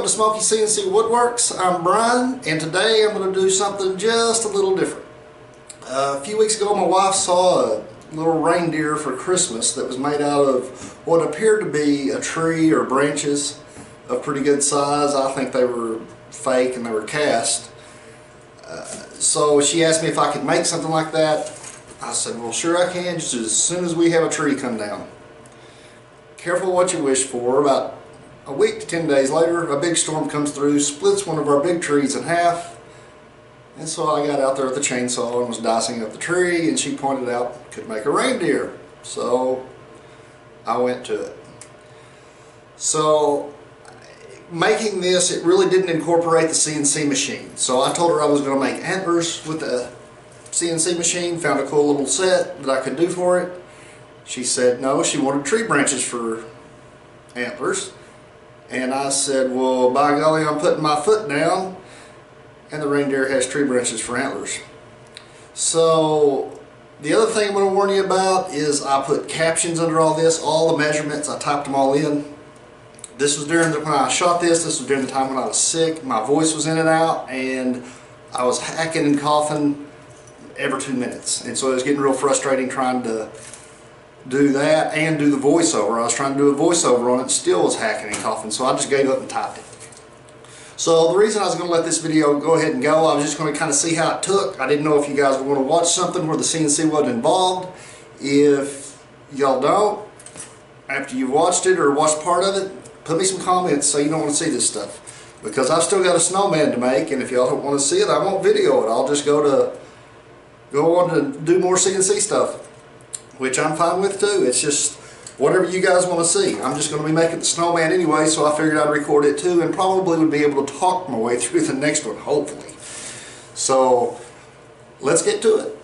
Welcome to Smokey CNC Woodworks. I'm Brian and today I'm going to do something just a little different. Uh, a few weeks ago my wife saw a little reindeer for Christmas that was made out of what appeared to be a tree or branches of pretty good size. I think they were fake and they were cast. Uh, so she asked me if I could make something like that. I said, well sure I can just as soon as we have a tree come down. Careful what you wish for. About a week to 10 days later, a big storm comes through, splits one of our big trees in half. And so I got out there with the chainsaw and was dicing up the tree and she pointed out could make a reindeer. So I went to it. So making this, it really didn't incorporate the CNC machine. So I told her I was going to make antlers with the CNC machine, found a cool little set that I could do for it. She said no, she wanted tree branches for antlers. And I said, well, by golly, I'm putting my foot down. And the reindeer has tree branches for antlers. So the other thing I'm going to warn you about is I put captions under all this, all the measurements, I typed them all in. This was during the, when I shot this, this was during the time when I was sick. My voice was in and out and I was hacking and coughing every two minutes. And so it was getting real frustrating trying to do that and do the voiceover. I was trying to do a voiceover on it, still was hacking and coughing, so I just gave up and typed it. So the reason I was going to let this video go ahead and go, I was just going to kind of see how it took. I didn't know if you guys were going to watch something where the CNC wasn't involved. If y'all don't, after you've watched it or watched part of it, put me some comments so you don't want to see this stuff. Because I've still got a snowman to make, and if y'all don't want to see it, I won't video it. I'll just go to go on to do more CNC stuff which I'm fine with too. It's just whatever you guys want to see. I'm just going to be making the snowman anyway, so I figured I'd record it too and probably would be able to talk my way through the next one, hopefully. So, let's get to it.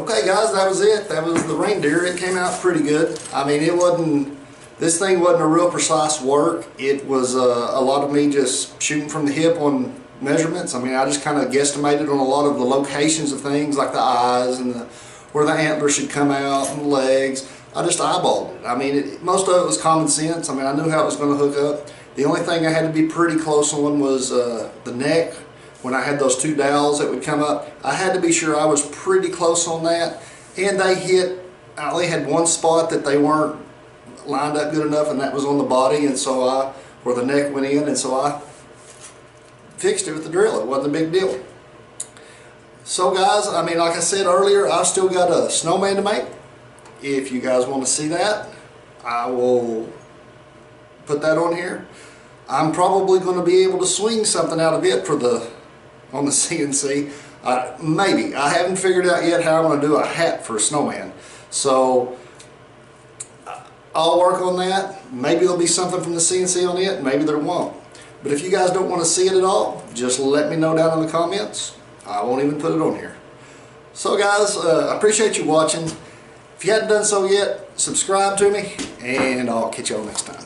Okay guys, that was it. That was the reindeer. It came out pretty good. I mean, it wasn't, this thing wasn't a real precise work. It was uh, a lot of me just shooting from the hip on measurements. I mean, I just kind of guesstimated on a lot of the locations of things like the eyes and the, where the antlers should come out and the legs. I just eyeballed it. I mean, it, most of it was common sense. I mean, I knew how it was going to hook up. The only thing I had to be pretty close on was uh, the neck. When I had those two dowels that would come up, I had to be sure I was pretty close on that. And they hit, I only had one spot that they weren't lined up good enough, and that was on the body, and so I, where the neck went in, and so I fixed it with the drill. It wasn't a big deal. So guys, I mean, like I said earlier, I've still got a snowman to make. If you guys want to see that, I will put that on here. I'm probably going to be able to swing something out of it for the on the CNC. Uh, maybe. I haven't figured out yet how I'm going to do a hat for a snowman. So I'll work on that. Maybe there'll be something from the CNC on it, maybe there won't. But if you guys don't want to see it at all, just let me know down in the comments. I won't even put it on here. So guys, uh, I appreciate you watching. If you hadn't done so yet, subscribe to me, and I'll catch y'all next time.